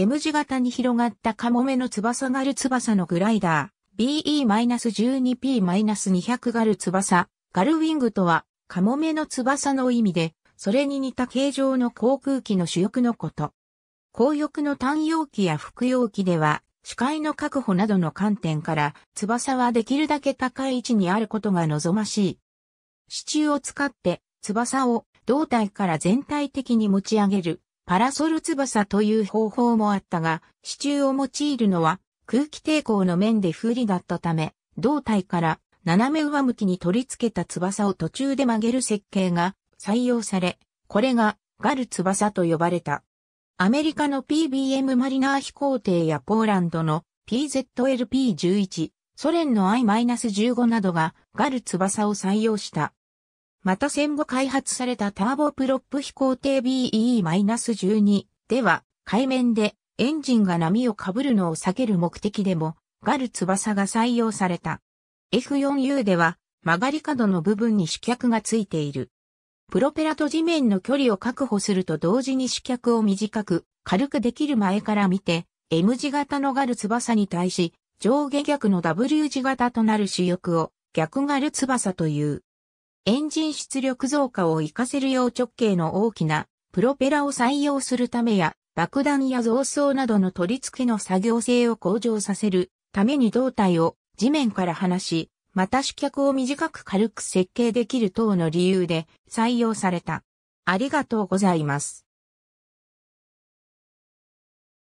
M 字型に広がったカモメの翼ガル翼のグライダー、BE-12P-200 ガル翼、ガルウィングとは、カモメの翼の意味で、それに似た形状の航空機の主翼のこと。後翼の単葉機や副葉機では、視界の確保などの観点から、翼はできるだけ高い位置にあることが望ましい。支柱を使って、翼を胴体から全体的に持ち上げる、パラソル翼という方法もあったが、支柱を用いるのは、空気抵抗の面で不利だったため、胴体から斜め上向きに取り付けた翼を途中で曲げる設計が採用され、これがガル翼と呼ばれた。アメリカの PBM マリナー飛行艇やポーランドの PZLP11、ソ連の I-15 などがガル翼を採用した。また戦後開発されたターボプロップ飛行艇 BE-12 では海面でエンジンが波を被るのを避ける目的でもガル翼が採用された。F4U では曲がり角の部分に主脚がついている。プロペラと地面の距離を確保すると同時に主脚を短く、軽くできる前から見て、M 字型のガル翼に対し、上下逆の W 字型となる主翼を逆ガル翼という。エンジン出力増加を活かせるよう直径の大きなプロペラを採用するためや爆弾や増装などの取り付けの作業性を向上させるために胴体を地面から離し、また主脚を短く軽く設計できる等の理由で採用された。ありがとうございます。